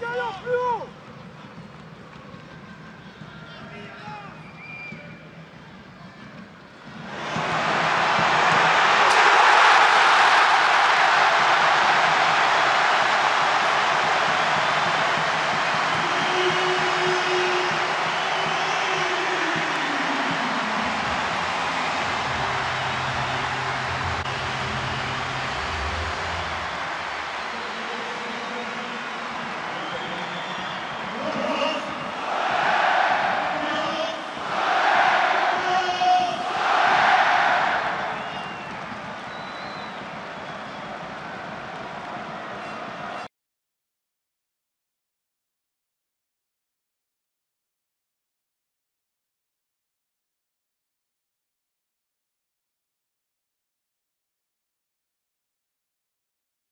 加油唉哟